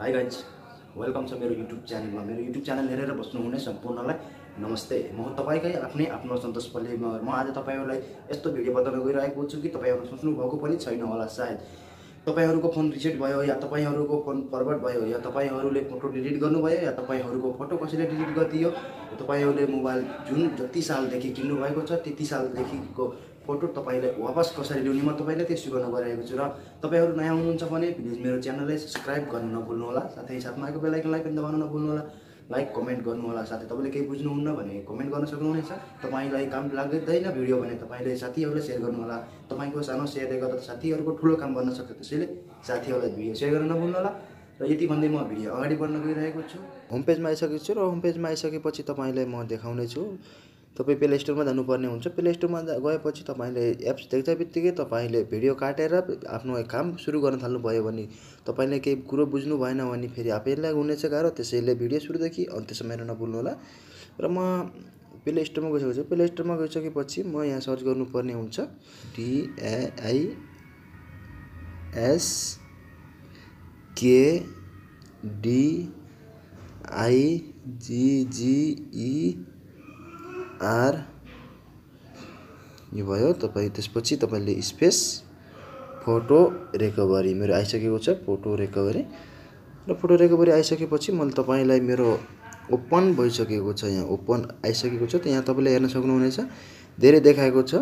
Hi guys welcome छ मेरो YouTube च्यानलमा मेरो युट्युब च्यानल हेरेर बस्नुहुने सम्पूर्णलाई नमस्ते. म तपाईँकै आफ्नै आफ्नो सन्तोष पल्ले मगर म आज तपाईँहरूलाई यस्तो भिडियो बताउन गइरहेको छु कि तपाईँहरू सोच्नुभएको पनि छैन होला सायद। तपाईँहरूको फोन रिसेट भयो या तपाईँहरूको फोन फरवर्ड भयो या तपाईँहरूले फोटो डिलिट गर्नुभयो या तपाईँहरूको फोटो कसैले डिलिट गरिदियो तपाईँहरूले मोबाइल जुन जति सालदेखि किन्नु भएको छ त्यति सालदेखिको फोटो तपाईँले वापस कसरी ल्याउने म तपाईँलाई त्यो सिकाउन गइरहेको छु र तपाईँहरू नयाँ हुनुहुन्छ भने प्लिज मेरो च्यानललाई सब्सक्राइब गर्नु नभुल्नु होला। साथै साथमा आएको बेलायकनलाई पनि दबाउन नभुल्नु होला। लाइक कमेन्ट गर्नु होला। साथै तपाईँले केही बुझ्नुहुन्न भने कमेन्ट गर्न सक्नुहुनेछ। तपाईँलाई काम लाग्दैन भिडियो भने तपाईँले साथीहरूलाई सेयर गर्नु होला। तपाईँको सानो सेयरले गर्दा साथीहरूको ठुलो काम गर्न सक्छ। त्यसैले साथीहरूलाई भिडियो सेयर गर्न नभुल्नु होला। र यति भन्दै म भिडियो अगाडि बढ्न गइरहेको छु। होम पेजमा आइसकेको छु र होम पेजमा आइसकेपछि तपाईँलाई म देखाउने छु तपाईँ प्ले स्टोरमा जानुपर्ने हुन्छ। प्ले स्टोरमा गएपछि तपाईँले एप्स देख्दा बित्तिकै तपाईँले भिडियो काटेर आफ्नो काम सुरु गर्न थाल्नुभयो भने तपाईँले केही कुरो बुझ्नु भएन भने फेरि आफैलाई हुनेछ गाह्रो त्यसैले भिडियो सुरुदेखि अन्त्यसम्म हेर्न नभुल्नु होला र म प्ले स्टोरमा गइसकेको छु प्ले स्टोरमा गइसकेपछि म यहाँ सर्च गर्नुपर्ने हुन्छ। D A I S K D E R यो भयो तपाईँ त्यसपछि तपाईँले स्पेस फोटो रिकभरी मेरो आइसकेको छ फोटो रिकभरी र फोटो रिकभरी आइसकेपछि मैले तपाईँलाई मेरो ओपन भइसकेको छ यहाँ ओपन आइसकेको छ त यहाँ तपाईँले हेर्न सक्नुहुनेछ। धेरै देखाएको छ।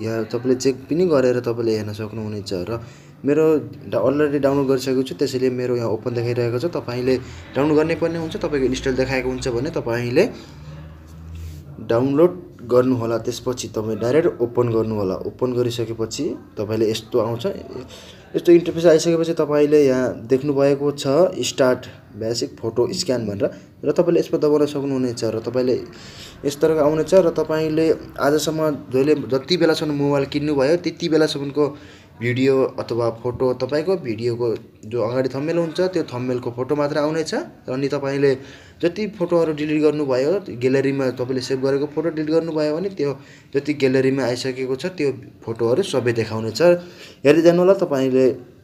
यहाँ तपाईँले चेक पनि गरेर तपाईँले हेर्न सक्नुहुनेछ। र मेरो अलरेडी डाउनलोड गरिसकेको छु त्यसैले मेरो यहाँ ओपन देखाइरहेको छ। तपाईँले डाउनलोड गर्नै पर्ने हुन्छ तपाईँको इन्स्टल देखाएको हुन्छ भने तपाईँले डाउनलोड गर्नुहोला त्यसपछि तपाईँ डाइरेक्ट ओपन गर्नुहोला। ओपन गरिसकेपछि तपाईँले यस्तो आउँछ। यस्तो इन्टरफेस आइसकेपछि तपाईँले यहाँ देख्नुभएको छ स्टार्ट बेसिक फोटो स्क्यान भनेर। र तपाईँले यसमा दबाउन सक्नुहुनेछ र तपाईँले यस तरहको आउनेछ र तपाईँले आजसम्म जहिले जति बेलासम्म मोबाइल किन्नुभयो त्यति बेलासम्मको भिडियो अथवा फोटो तपाईँको भिडियोको जो अगाडि थम्मेल हुन्छ त्यो थम्मेलको फोटो मात्र आउनेछ। अनि तपाईँले जति फोटोहरू डिलिट गर्नुभयो ग्यालेरीमा तपाईँले सेभ गरेको फोटो डिलिट गर्नुभयो भने त्यो जति ग्यालेरीमा आइसकेको छ त्यो फोटोहरू सबै देखाउनेछ। हेर्दै जानु होला तपाईँले।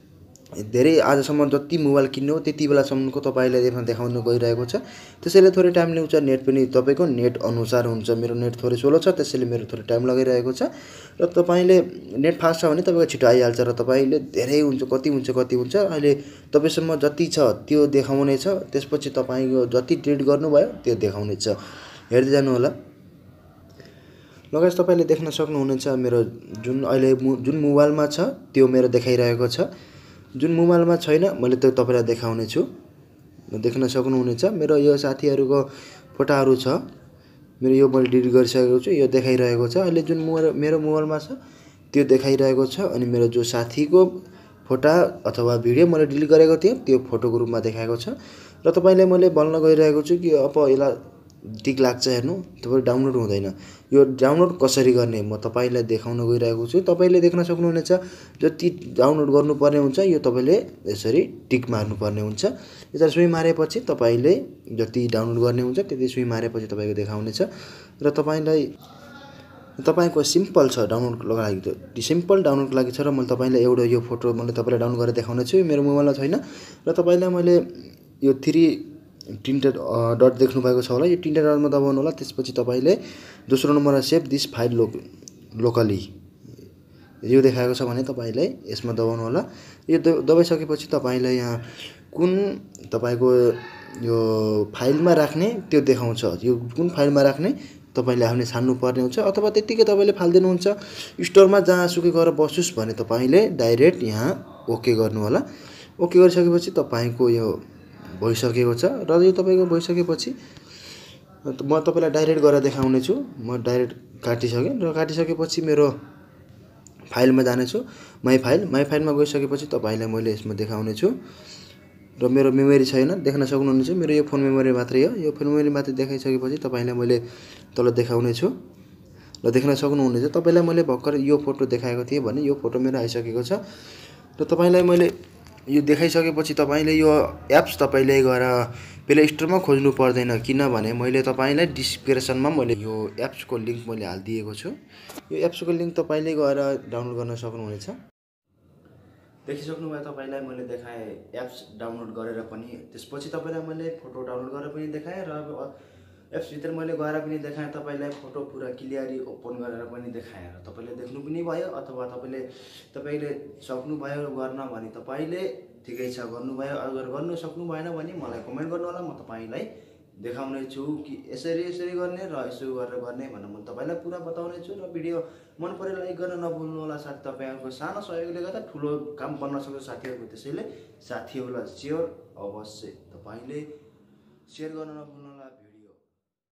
धेरै आजसम्म जति मोबाइल किन्नु त्यति बेलासम्मको तपाईँले यसमा देखाउनु गइरहेको छ। त्यसैले थोरै टाइम लिन्छ नेट पनि तपाईँको नेट अनुसार हुन्छ। मेरो नेट थोरै स्लो छ त्यसैले मेरो थोरै टाइम लगाइरहेको छ। र तपाईँले नेट फास्ट छ भने तपाईँको छिटो आइहाल्छ र तपाईँले धेरै हुन्छ कति हुन्छ कति हुन्छ। अहिले तपाईँसँग जति छ त्यो देखाउनेछ त्यसपछि तपाईँको जति ट्रिट गर्नुभयो त्यो देखाउनेछ हेर्दै जानु होला लगायत तपाईँले देख्न सक्नुहुनेछ मेरो जुन अहिले जुन मोबाइलमा छ त्यो मेरो देखाइरहेको छ। जुन मोबाइलमा छैन मैले त्यो तपाईँलाई देखाउने छु। देख्न सक्नुहुनेछ। मेरो यो साथीहरूको फोटाहरू छ। मेरो यो मैले डिलिट गरिसकेको छु यो देखाइरहेको छ। अहिले जुन मेरो मेरो मोबाइलमा छ त्यो देखाइरहेको छ अनि मेरो जो साथीको फोटा अथवा भिडियो मैले डिलिट गरेको थिएँ त्यो फोटोको रूपमा देखाएको छ। र तपाईँलाई मैले भन्न गइरहेको छु कि अब यसलाई टिक लाग्छ हेर्नु तपाईँ डाउनलोड हुँदैन। यो डाउनलोड कसरी गर्ने? म तपाईँलाई देखाउन गइरहेको छु। तपाईँले देख्न सक्नुहुनेछ जति डाउनलोड गर्नुपर्ने हुन्छ यो तपाईँले यसरी टिक मार्नुपर्ने हुन्छ। यसरी सुई मारेपछि तपाईँले जति डाउनलोड गर्ने हुन्छ त्यति सुई मारेपछि तपाईँको देखाउनेछ। र तपाईँलाई तपाईँको सिम्पल छ डाउनलोडको लागि त। सिम्पल डाउनलोडको लागि छ र मैले तपाईँलाई एउटा यो फोटो मैले तपाईँलाई डाउनलोड गरेर देखाउने छु मेरो मोबाइलमा छैन। र तपाईँलाई मैले यो थ्री टिन्टेड डट देख्नुभएको छ होला। यो टिन्टेड डटमा दबाउनु होला त्यसपछि तपाईँले दोस्रो नम्बरमा save this file lo locally यो देखाएको छ भने तपाईँले यसमा दबाउनु होला। यो दबाइसकेपछि तपाईँलाई यहाँ कुन तपाईँको यो फाइलमा राख्ने त्यो देखाउँछ। यो कुन फाइलमा राख्ने तपाईँले आफूले छान्नुपर्ने हुन्छ अथवा त्यत्तिकै तपाईँले फालिदिनुहुन्छ। स्टोरमा जहाँसुकै गएर बसोस् भने तपाईँले डाइरेक्ट यहाँ ओके गर्नु होला। ओके गरिसकेपछि तपाईँको यो भइसकेको छ। र यो तपाईँको भइसकेपछि म तपाईँलाई डाइरेक्ट गरेर देखाउने छु। म डाइरेक्ट काटिसकेँ र काटिसकेपछि मेरो फाइलमा जानेछु। माई फाइल माई फाइलमा गइसकेपछि तपाईँलाई मैले यसमा देखाउने छु। र मेरो मेमोरी छैन देख्न सक्नुहुनेछ। मेरो यो फोन मेमोरी मात्रै हो। यो फोन मेमोरी मात्रै देखाइसकेपछि तपाईँलाई मैले तल देखाउने छु। र देख्न सक्नुहुनेछ। तपाईँलाई मैले भर्खर यो फोटो देखाएको थिएँ भने यो फोटो मेरो आइसकेको छ। र तपाईँलाई मैले यो देखाइसकेपछि तपाईँले यो एप्स तपाईँले गएर प्ले स्टोरमा खोज्नु पर्दैन। किनभने मैले तपाईँलाई डिस्क्रिप्सनमा मैले यो एप्सको लिङ्क मैले हालिदिएको छु। यो एप्सको लिङ्क तपाईँले गएर डाउनलोड गर्न सक्नुहुनेछ। देखिसक्नुभयो तपाईँलाई मैले देखाएँ एप्स डाउनलोड गरेर पनि। त्यसपछि तपाईँलाई मैले फोटो डाउनलोड गरेर पनि देखाएँ र एप्सभित्र मैले गएर पनि देखाएँ तपाईँलाई फोटो पुरा क्लियरली ओपन गरेर पनि देखाएँ र तपाईँले देख्नु पनि भयो अथवा तपाईँले तपाईँले सक्नुभयो गर्न भने तपाईँले ठिकै छ गर्नुभयो अगर गर्नु सक्नु भएन भने मलाई कमेन्ट गर्नु होला म तपाईँलाई देखाउने छु कि यसरी यसरी गर्ने र यसो गरेर गर्ने भनेर म तपाईँलाई पुरा बताउने छु र भिडियो मन पऱ्यो लाइक गर्न नभुल्नु होला साथी तपाईँहरूको सानो सहयोगले गर्दा ठुलो काम बन्न सक्छ साथीहरूको त्यसैले साथीहरूलाई सेयर अवश्य तपाईँले सेयर गर्न नभुल्नु